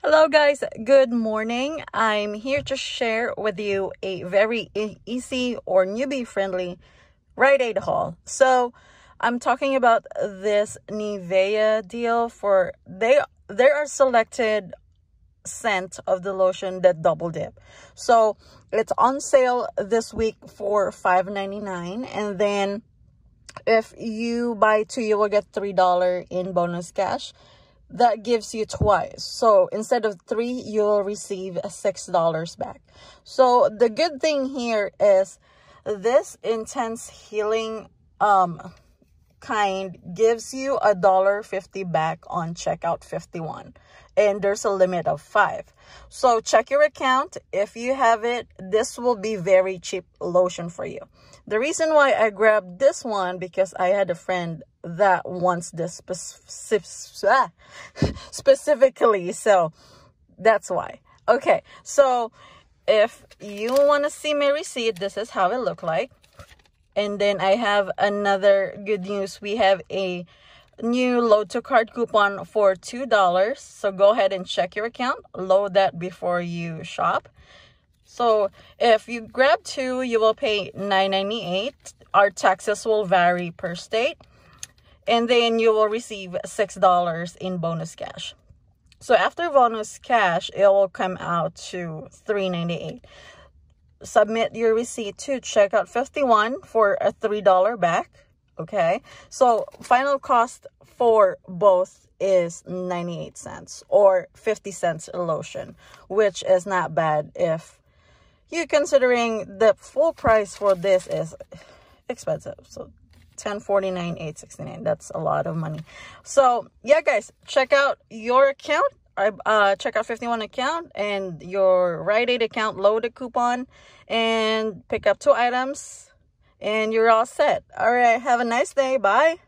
Hello guys, good morning. I'm here to share with you a very easy or newbie friendly Rite Aid haul. So, I'm talking about this Nivea deal for they there are selected scent of the lotion that double dip. So, it's on sale this week for $5.99 and then if you buy two you will get $3 in bonus cash that gives you twice. So instead of three, you'll receive six dollars back. So the good thing here is this intense healing um kind gives you a dollar fifty back on checkout 51 and there's a limit of five. So check your account. If you have it this will be very cheap lotion for you. The reason why i grabbed this one because i had a friend that wants this ah, specifically so that's why. Okay so if you want to see my receipt this is how it look like and then I have another good news. We have a new load to card coupon for $2. So go ahead and check your account. Load that before you shop. So if you grab two, you will pay $9.98. Our taxes will vary per state. And then you will receive $6 in bonus cash. So after bonus cash, it will come out to $3.98 submit your receipt to checkout 51 for a $3 back. Okay. So final cost for both is 98 cents or 50 cents a lotion, which is not bad if you're considering the full price for this is expensive. So 1049 869 that's a lot of money so yeah guys check out your account uh, check out 51 account and your Rite Aid account load a coupon and pick up two items and you're all set. All right, have a nice day. Bye.